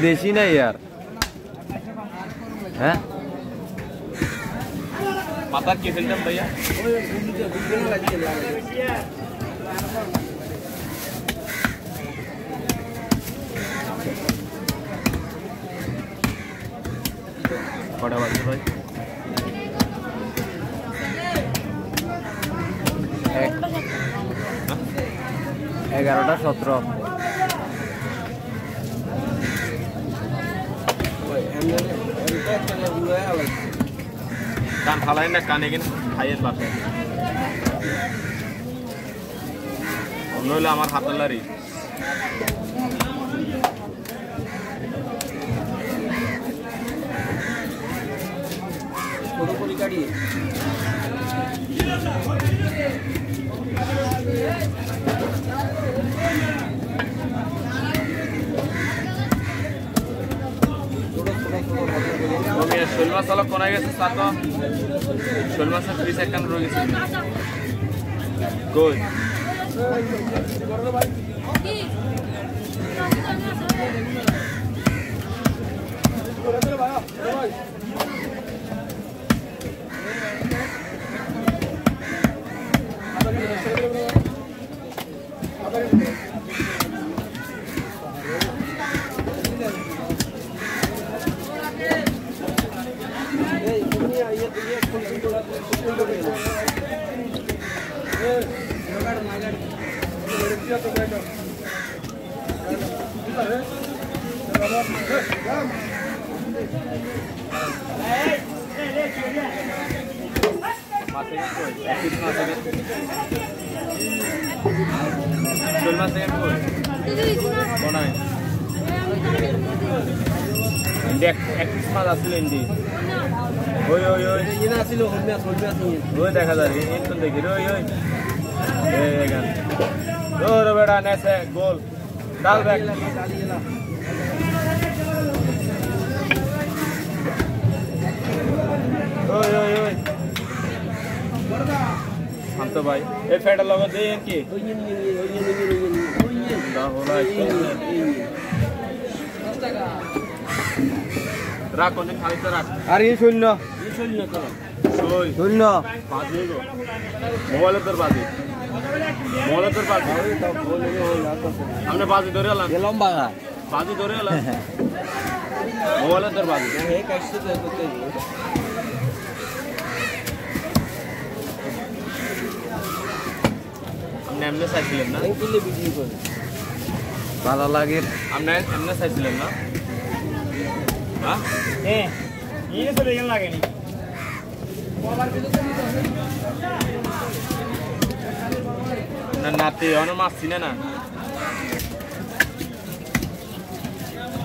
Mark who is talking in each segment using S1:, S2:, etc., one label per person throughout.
S1: देसी नहीं यार। है?
S2: माता की फ़िल्म भैया। কটা বাজে ভাই?
S1: এগারোটা সতেরো।
S2: কান ফালাই না, কানে কিনা খাইয়ের বাসায় হলে আমার হাতালারি শোল মাছ অলপ কোনায় গেছে তা তো শোল মাছের ফ্রিজ একখান রয়ে গেছে কই মাছ দেখা যায় দেখি ৰ ও রে বেটা নেছে গোল ডাল ব্যাগ ওই ওই ওই শান্ত ভাই এই ফেটা লগত দেই কি রাখ কোন খালি তো রাখ
S1: আর কি শূন্য
S2: সই
S1: শূন্য
S2: বাজে গো মোবাইলে তোর বাজে মোবাইলে
S3: তোর বাজে
S2: আমরা বাজে ধরে এলাম
S1: গেলাম বাগা
S2: বাজে ধরে এলাম মোবাইলে তোর বাজে আপনি এমনি চাইছিলেন না
S1: ভালো লাগে
S2: আপনি এমনি চাইছিলেন না
S4: হ্যাঁ
S2: না নাতি অন মাছ চিনে না।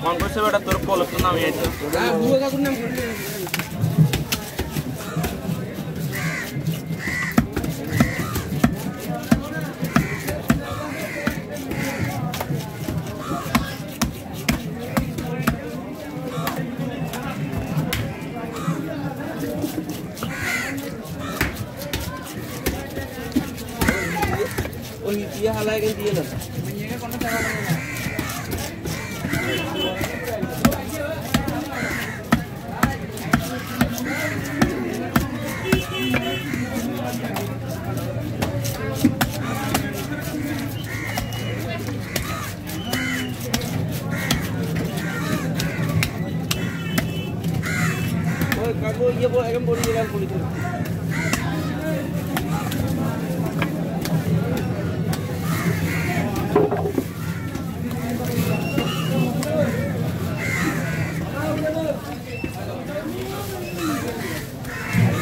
S2: মন করছে বেটা তোর পলক তো নামিয়ে
S3: ये हलाए के दिए ना ये कौन सा কাকু ইয়ে বলে একদম বলি দিলাম বলি দিলাম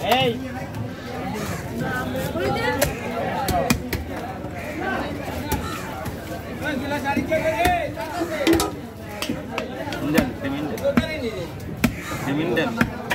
S4: Hey!
S2: Zeminde.